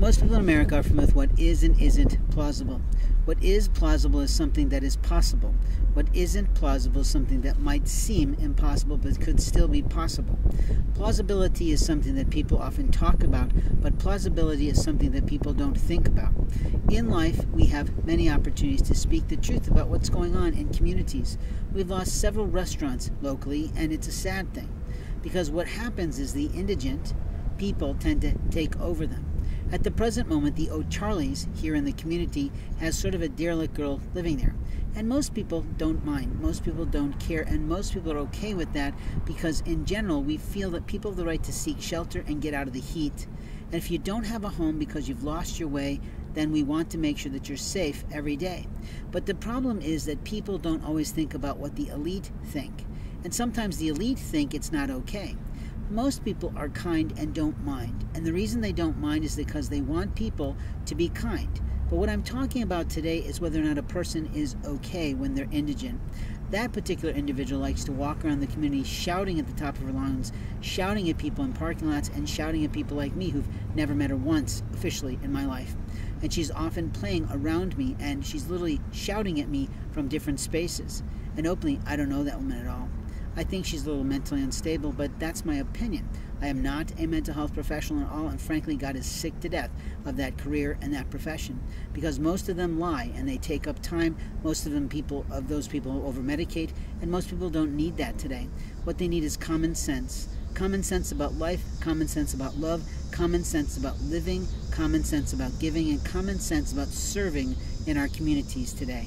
Most people in America are familiar with what is and isn't plausible. What is plausible is something that is possible. What isn't plausible is something that might seem impossible but could still be possible. Plausibility is something that people often talk about, but plausibility is something that people don't think about. In life, we have many opportunities to speak the truth about what's going on in communities. We've lost several restaurants locally, and it's a sad thing because what happens is the indigent people tend to take over them. At the present moment, the O'Charlie's here in the community has sort of a derelict girl living there. And most people don't mind. Most people don't care. And most people are okay with that because, in general, we feel that people have the right to seek shelter and get out of the heat. And if you don't have a home because you've lost your way, then we want to make sure that you're safe every day. But the problem is that people don't always think about what the elite think. And sometimes the elite think it's not okay most people are kind and don't mind. And the reason they don't mind is because they want people to be kind. But what I'm talking about today is whether or not a person is okay when they're indigent. That particular individual likes to walk around the community shouting at the top of her lungs, shouting at people in parking lots, and shouting at people like me who've never met her once officially in my life. And she's often playing around me and she's literally shouting at me from different spaces. And openly, I don't know that woman at all. I think she's a little mentally unstable, but that's my opinion. I am not a mental health professional at all, and frankly, God is sick to death of that career and that profession because most of them lie and they take up time. Most of them people of those people over medicate, and most people don't need that today. What they need is common sense. Common sense about life, common sense about love, common sense about living, common sense about giving, and common sense about serving in our communities today.